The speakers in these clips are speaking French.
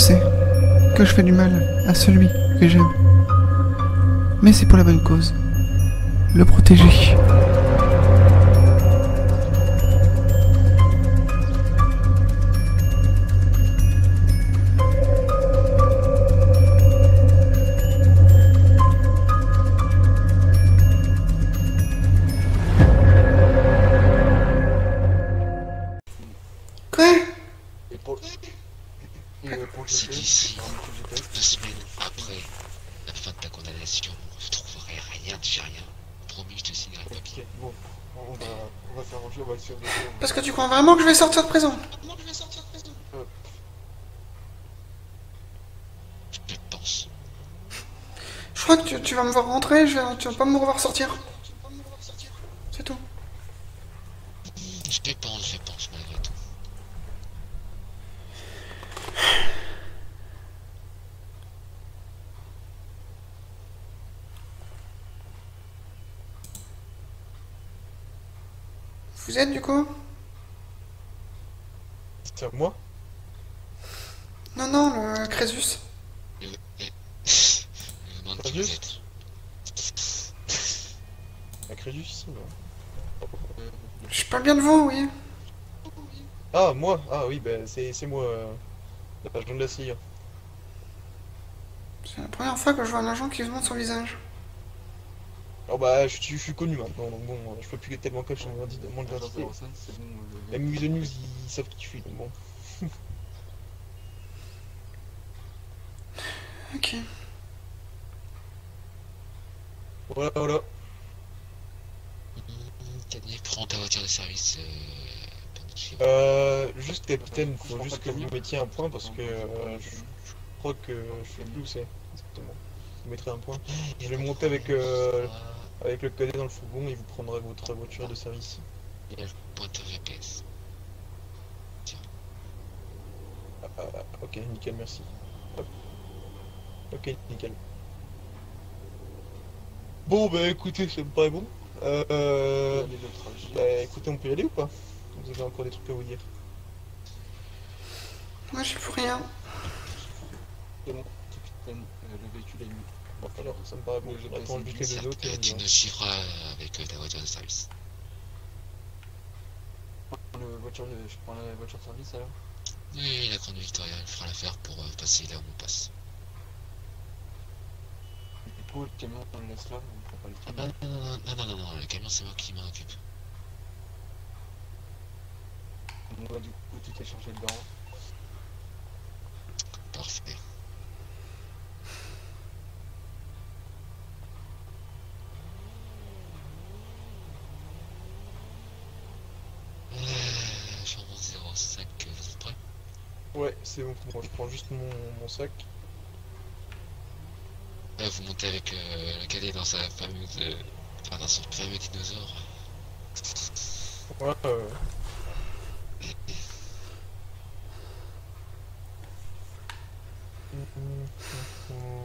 sais que je fais du mal à celui que j'aime. Mais c'est pour la bonne cause. Le protéger. Vraiment que je vais sortir de prison Je pense. Je crois que tu, tu vas me voir rentrer, je vais, tu vas pas me revoir sortir. C'est tout. Je pense, je pense malgré tout. Vous êtes du coup? Moi Non, non, le Crésus. Êtes. La Crédus ici. Je parle bien de vous, oui. Ah, moi Ah oui, bah c'est c'est moi, euh, l'agent de la CIA. C'est la première fois que je vois un agent qui se montre son visage. Oh bah, je, suis- je suis connu maintenant, donc bon, euh, je peux plus tellement cacher mon identi- mon Attends, identité. attends, c'est bon. le- Même News News, ils, savent qui je suis, donc bon. Ok. Voilà, voilà. Cadet, prends ta voiture de service. Euh, Euh, juste capitaine, faut juste que vous mettiez un point parce que euh, je, je crois que je sais plus où c'est exactement. Vous mettrez un point. Je vais monter avec, euh, avec le cadet dans le fourgon et vous prendrez votre voiture de service. Il y a le pointeur GPS. Ah, ok, nickel, merci. Hop. Ok, nickel. Bon, bah écoutez, ça me paraît bon. Euh, bah écoutez, on peut y aller ou pas? Vous avez encore des trucs à vous dire. Moi, j'ai plus rien. C'est bon, capitaine, euh, le véhicule est mis. Alors, ça me paraît bon. Attends, glissé. les autres. et on y tu nous suivras avec euh, ta voiture de service. Le voiture, de- je prends la voiture de service alors Oui, la grande Victoria, elle fera l'affaire pour euh, passer là où on passe. Du coup, le camion, on le laisse là, on prend pas le Ah, camion. non, non, non, non, non, non, non, le camion c'est moi qui m'en occupe. Bon, bah, du coup, tout est chargé dedans. Parfait. Euh, chambre 05, vous êtes prêts Ouais, c'est bon. Moi, je prends juste mon, mon sac. Là, vous montez avec euh, le cadet dans sa fameuse... euh, enfin, dans son fameux dinosaure. Ouais, euh,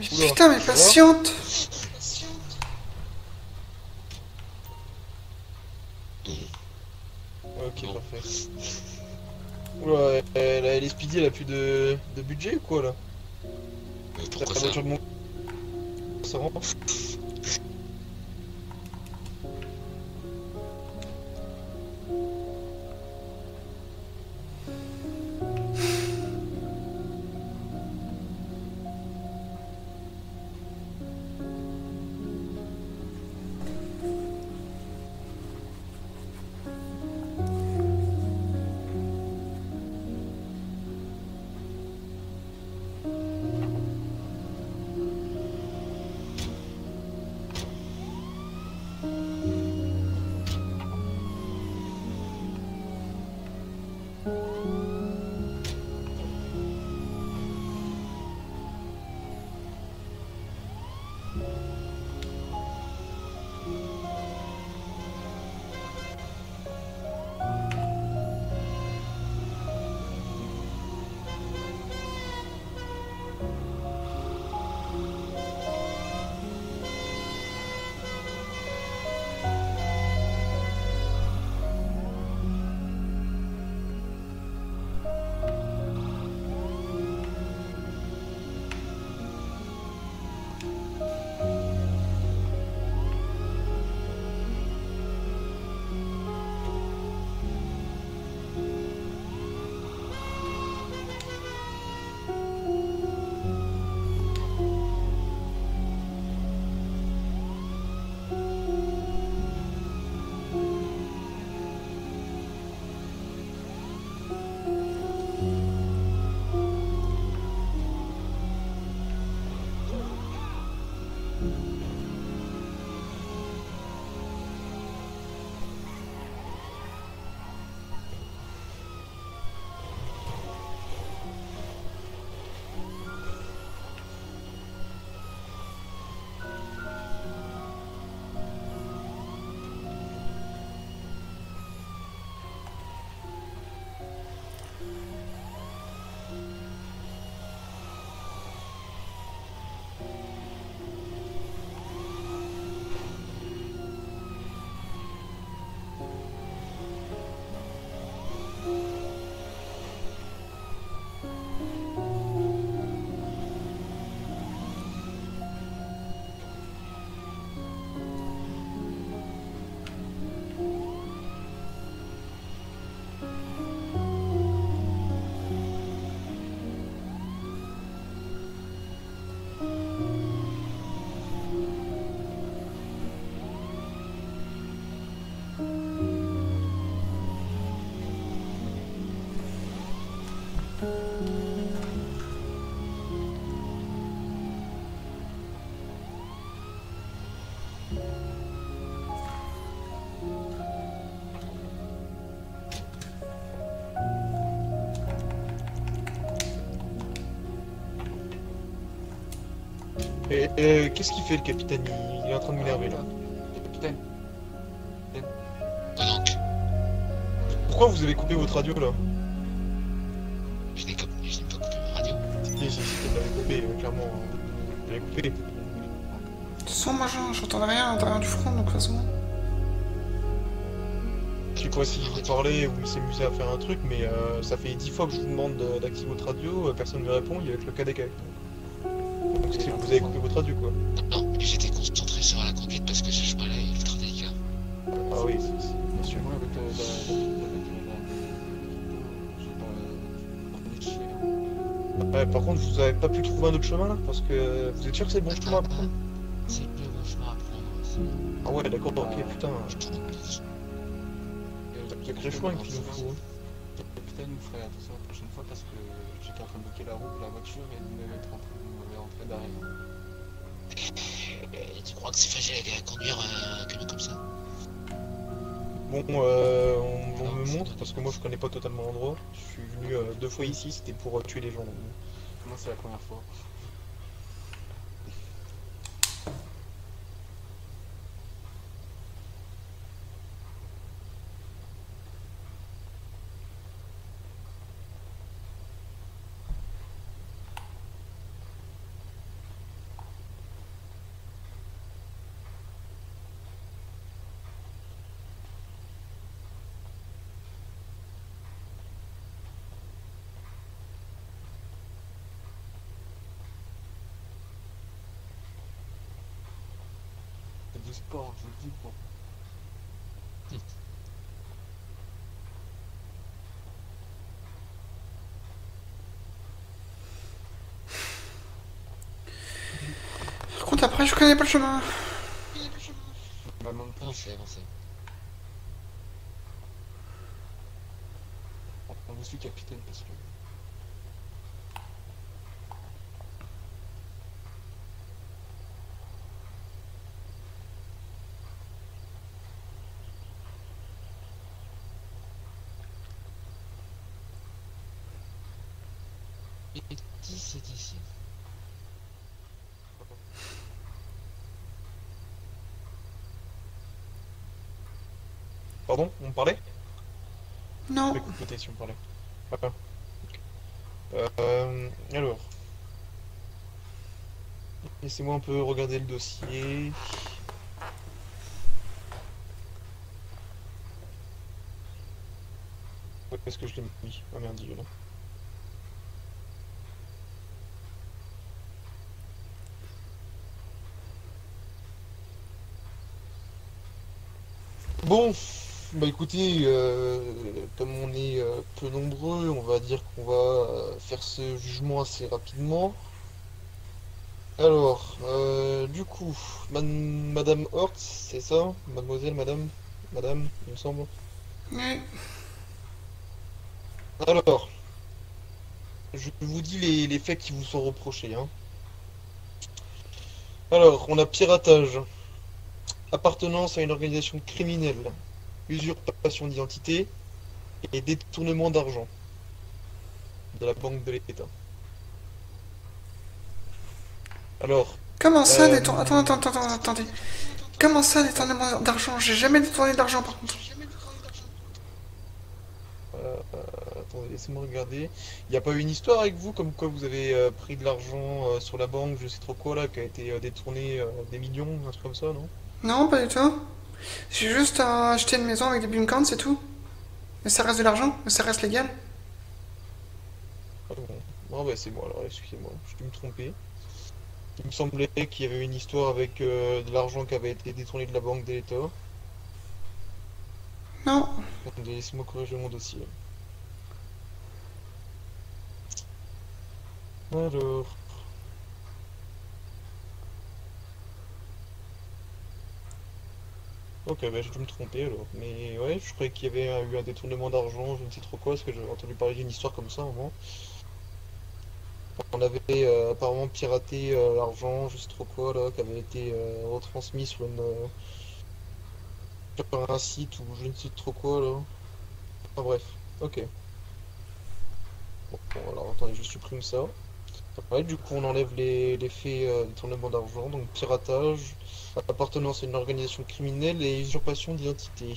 Mais putain, mais ça patiente Ok, Bon. parfait. Oula, est speedy, elle a plus de, de budget ou quoi là? Euh, T'as pourquoi la ça mon... Ça rend Et, et qu'est-ce qu'il fait le capitaine? Il, il est en train de m'énerver là. Capitaine, donc Pourquoi vous avez coupé votre radio là? Je n'ai pas je n'ai pas coupé ma radio. Si, si, si, vous l'avez coupé, euh, clairement. Vous l'avez coupé. Sans machin, j'entendais rien à l'intérieur du front, donc façon. Je sais pas si vous parlez ou il s'amusait à faire un truc, mais euh, ça fait 10 fois que je vous demande de- d'activer votre radio, euh, personne ne me répond, il y a que le cadec que vous avez coupé votre radio quoi. Non, mais j'étais concentré sur la conquête parce que ce chemin-là est ultra délicat. Ah oui, bien sûr. moi avec euh, la, la, la, pas envie de chier. hein. Ouais, par contre, vous avez pas pu trouver un autre chemin là Parce que vous êtes sûr que c'est le bon chemin à prendre C'est le bon chemin à prendre. c'est- Ah ouais, d'accord, ok, putain. Je C'est très chemin qu'il nous faut. Nous ferait attention la prochaine fois parce que j'étais en train de bloquer la route de la voiture et il m'avait être en train de me rentrer derrière. Euh, Tu crois que c'est facile à conduire euh, un camion comme ça? Bon, euh, on, on me montre parce que moi je connais pas totalement l'endroit. Je suis venu euh, deux fois ici, c'était pour euh, tuer les gens. Moi c'est la première fois. C'est sport, je le dis pour. Par contre, après, je connais pas le chemin. Bah, même pas. Avancez, avancez. On vous suit capitaine parce que. Et qui c'est ici Pardon On parlait Non. Écoutez si on parlait. Euh, alors. Laissez-moi un peu regarder le dossier. Où est-ce que je l'ai mis? Ah merde, il est là. Bon, bah écoutez, euh, comme on est euh, peu nombreux, on va dire qu'on va euh, faire ce jugement assez rapidement. Alors, euh, du coup, man- Madame Hortz, c'est ça? Mademoiselle, Madame? Madame, il me semble. Ouais. Alors, je vous dis les, les faits qui vous sont reprochés. Hein. Alors, on a piratage, appartenance à une organisation criminelle, usurpation d'identité et détournement d'argent de la banque de l'État. Alors, Comment ça, Euh, détourner... Attends, attends, attends, attendez. Comment ça, détournement d'argent? J'ai jamais détourné d'argent, par contre. euh, attendez, laissez-moi regarder. Il n'y a pas eu une histoire avec vous, comme quoi vous avez euh, pris de l'argent euh, sur la banque, je sais trop quoi, là, qui a été euh, détourné euh, des millions, un truc comme ça, non? Non, pas du tout. J'ai juste euh, acheté une maison avec des buncounts, c'est tout. Mais ça reste de l'argent, mais ça reste légal. Ah bon. Non, bah c'est moi, alors excusez-moi, je dû me tromper. Il me semblait qu'il y avait une histoire avec euh, de l'argent qui avait été détourné de la banque de l'État. Non, Attendez, laissez-moi corriger mon dossier. Alors. Ok, bah j'ai dû me tromper alors. Mais ouais, je croyais qu'il y avait eu un détournement d'argent, je ne sais trop quoi, parce que j'avais entendu parler d'une histoire comme ça au moment. On avait euh, apparemment piraté euh, l'argent, je sais trop quoi, là, qui avait été euh, retransmis sur euh, un site ou je ne sais trop quoi là. Enfin bref, ok. Bon, alors attendez, je supprime ça. Ouais, du coup on enlève les, les faits euh, de tournement d'argent, donc piratage, appartenance à une organisation criminelle et usurpation d'identité.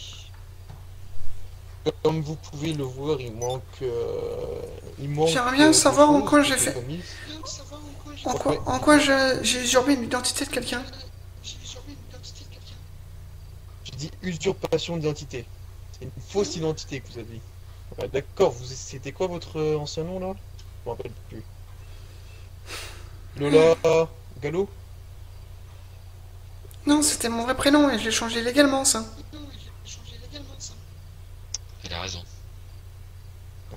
Comme vous pouvez le voir, il manque... euh, il manque J'aimerais bien euh, savoir en quoi j'ai j'ai fait. en quoi, en quoi j'ai usurpé une identité de quelqu'un? J'ai dit usurpation d'identité. C'est une fausse identité que vous avez dit. Ouais, D'accord, vous c'était quoi votre euh, ancien nom là? Je me rappelle plus. Lola Gallo Non, c'était mon vrai prénom et je l'ai changé légalement, ça. Elle a raison.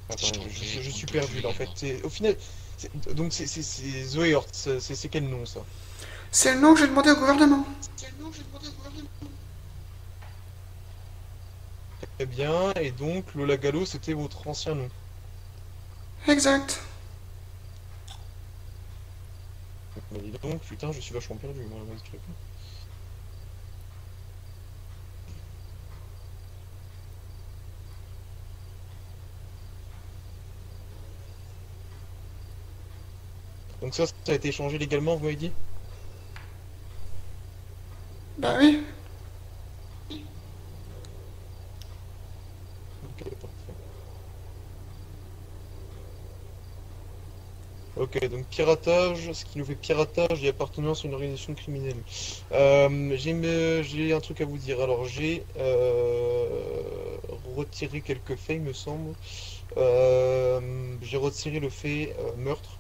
Attends, je, je suis perdu là en fait. Au final, c'est- donc c'est c'est- c'est Zoé Hort, c'est c'est quel nom ça? C'est le nom que j'ai demandé au gouvernement. Très bien, et donc Lola Gallo c'était votre ancien nom. Exact. Dis donc, putain, je suis vachement perdu moi dans ce truc. Donc ça, ça a été changé légalement, vous m'avez dit? Bah oui. Ok, parfait. Ok, donc piratage, ce qui nous fait piratage et appartenance à une organisation criminelle. Euh, j'ai un truc à vous dire. Alors j'ai euh, retiré quelques faits, il me semble. Euh, j'ai retiré le fait meurtre.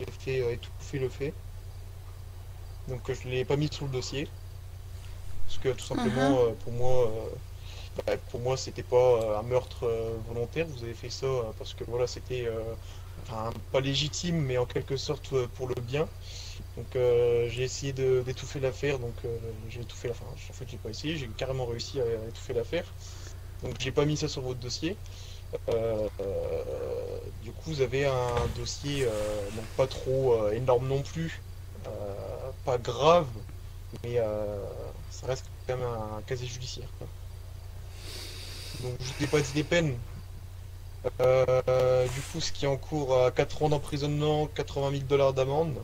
J'ai fait étouffer le fait. Donc je l'ai pas mis sur le dossier. Parce que tout simplement, euh, pour moi, bah, pour moi, c'était pas un meurtre volontaire. Vous avez fait ça parce que voilà, c'était enfin pas légitime, mais en quelque sorte euh, pour le bien. Donc euh, j'ai essayé d'étouffer l'affaire. Donc euh, j'ai étouffé la. Enfin, en fait, j'ai pas essayé. J'ai carrément réussi à, étouffer l'affaire. Donc j'ai pas mis ça sur votre dossier. Du coup, vous avez un dossier donc pas trop énorme non plus, pas grave, mais ça reste quand même un, casier judiciaire. Donc je vous ai pas dit les peines. Euh, du coup, ce qui est en cours à 4 ans d'emprisonnement, 80 000 dollars d'amende,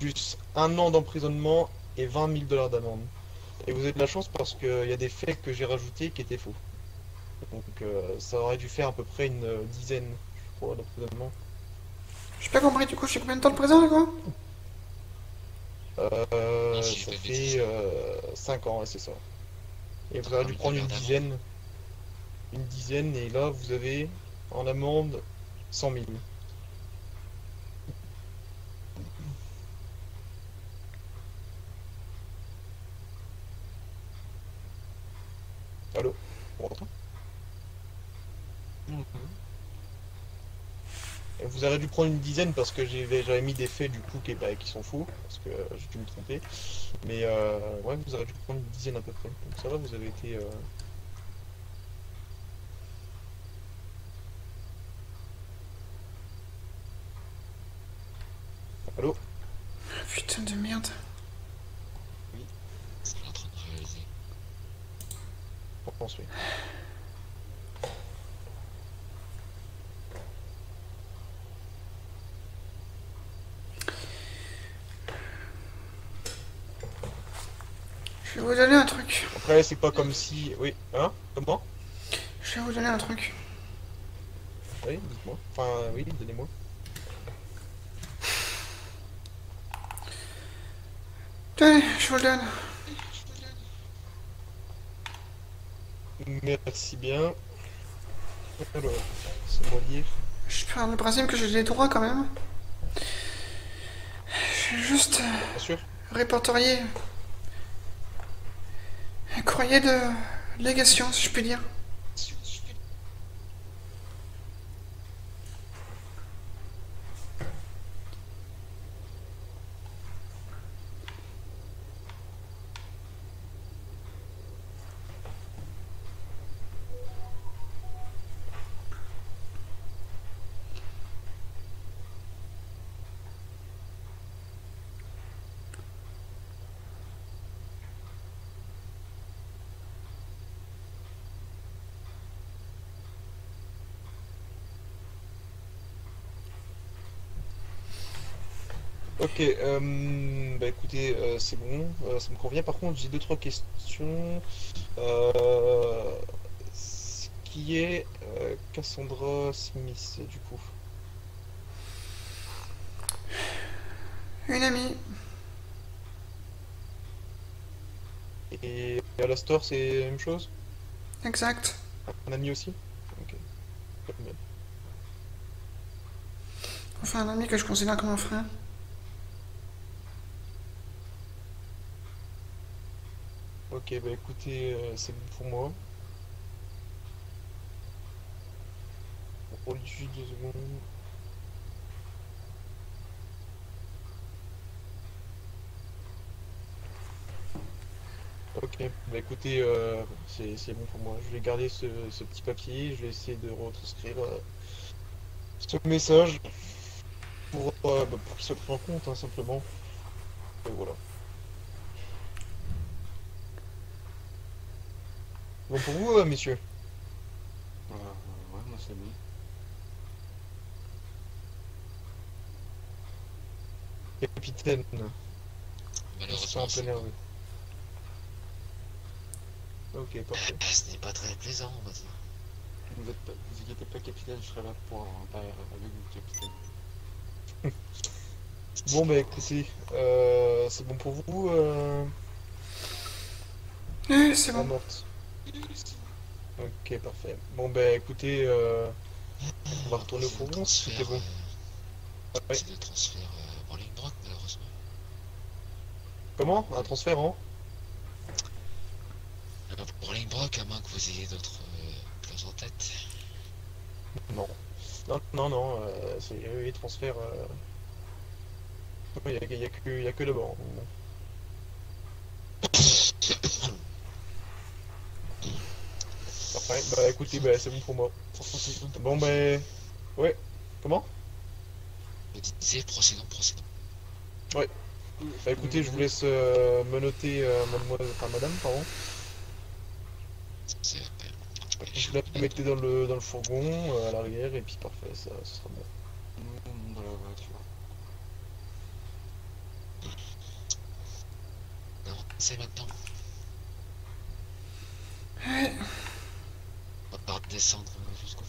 plus un an d'emprisonnement et 20 000 dollars d'amende. Et vous avez de la chance parce qu'il y a des faits que j'ai rajoutés qui étaient faux. Donc euh, ça aurait dû faire à peu près une euh, dizaine, je crois, d'emprisonnement. J'ai pas compris, du coup, je suis combien de temps de prison, coup? Euh, Non, si je ça fait 5 ans, ouais, c'est ça. Et vous aurez dû 30 000 prendre une dizaine. Une dizaine, et là vous avez en amende 100 000. Allô? On Et Vous aurez dû prendre une dizaine parce que j'avais mis des faits du coup qui, bah, qui sont faux, parce que euh, j'ai dû me tromper. Mais euh, ouais, vous aurez dû prendre une dizaine à peu près. Donc ça va, vous avez été... euh, Allô Putain de merde. C'est en train de réaliser. Je pense, oui. Je vais vous donner un truc. Après, c'est pas comme si... Oui, hein Comment? Je vais vous donner un truc. Oui, dites-moi. Enfin, oui, donnez-moi. Tenez, je vous le donne. Merci bien. Alors, c'est moi lire. Je pars le principe que j'ai des droits quand même. Je vais juste euh, Bien sûr. répertorier un courrier de légation, si je puis dire. Ok, euh, bah écoutez, euh, c'est bon, euh, ça me convient. Par contre, j'ai deux trois questions. Ce qui est Cassandra Smith, du coup. Une amie. Et à la store, c'est la même chose? Exact. Un ami aussi? Ok. Enfin, un ami que je considère comme un frère. Ok, bah écoutez, euh, c'est bon pour moi. On roule juste deux secondes. Ok, bah écoutez, euh, c'est c'est bon pour moi. Je vais garder ce, ce petit papier, je vais essayer de retranscrire euh, ce message pour, euh, bah, pour qu'il soit pris en compte, hein, simplement. Et voilà. Bon pour vous, euh, messieurs Euh, ouais, moi c'est bon. Capitaine, je suis Malheureusement, un peu c'est- nerveux. Ok, parfait. Ah, ce n'est pas très plaisant, on va dire. Vous êtes pas, vous inquiétez pas, capitaine, je serai là pour un pas avec vous, capitaine. Bon bah écoutez, euh, c'est bon pour vous, euh, Eh, c'est bon. morte Ok, parfait. Bon bah écoutez, euh, on va retourner au fourgon si transfert, bon. euh, Ouais. C'est le transfert euh, Bolingbroke, malheureusement. Comment? Un transfert en? Euh, Bolingbroke, à moins que vous ayez d'autres euh, plans en tête. Non. Non, non, non, euh, c'est oui, oui, transfert. euh, Il n'y a, a a que le banc. Parfait, bah écoutez, bah, c'est bon pour moi. Bon bah... Ouais, comment? Je disais, procédons, procédons. Bah écoutez, je vous laisse euh, me noter, euh, mademoiselle, enfin madame, pardon. C'est Je la mettez dans le, dans le fourgon, euh, à l'arrière, et puis parfait, ça, ça sera bon. Monte dans la voiture. Non, c'est maintenant. Redescendre jusqu'au